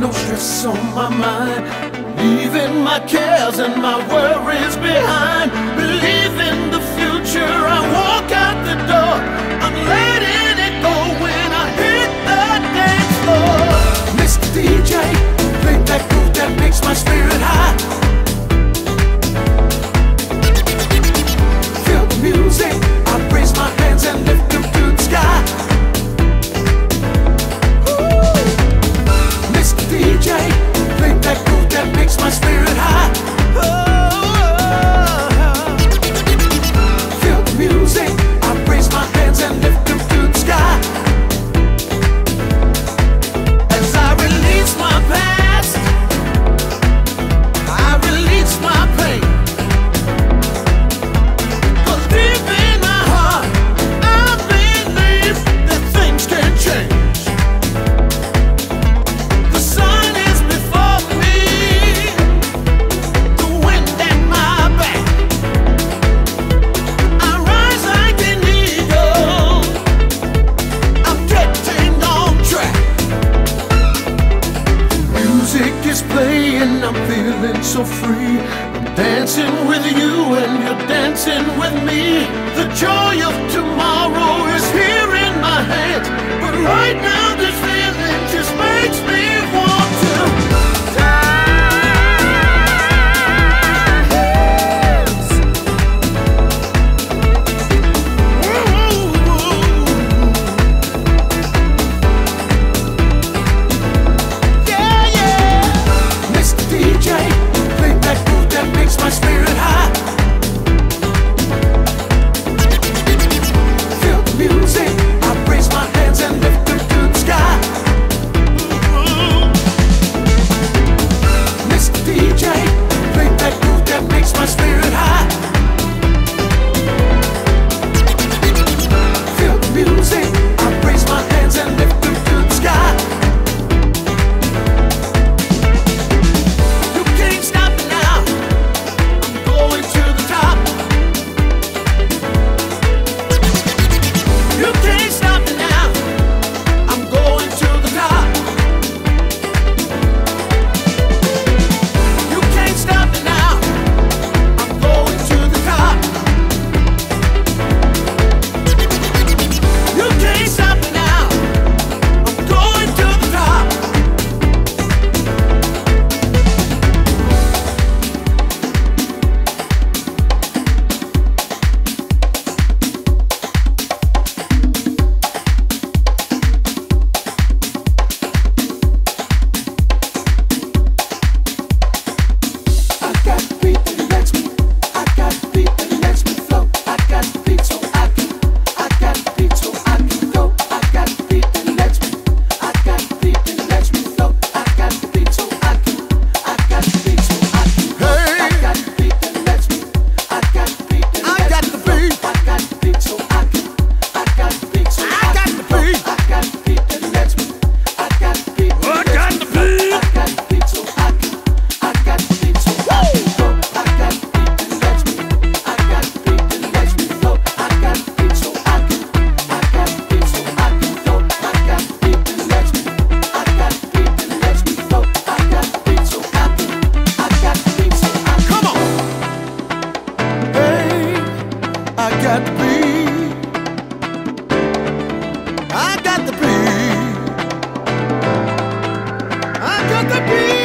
no stress on my mind. Leaving my cares and my worries behind. Believe in the future, I walk out the door. dancing with you and you're dancing with me. The joy of tomorrow is here in my head, but right now this feeling just makes me. the beat.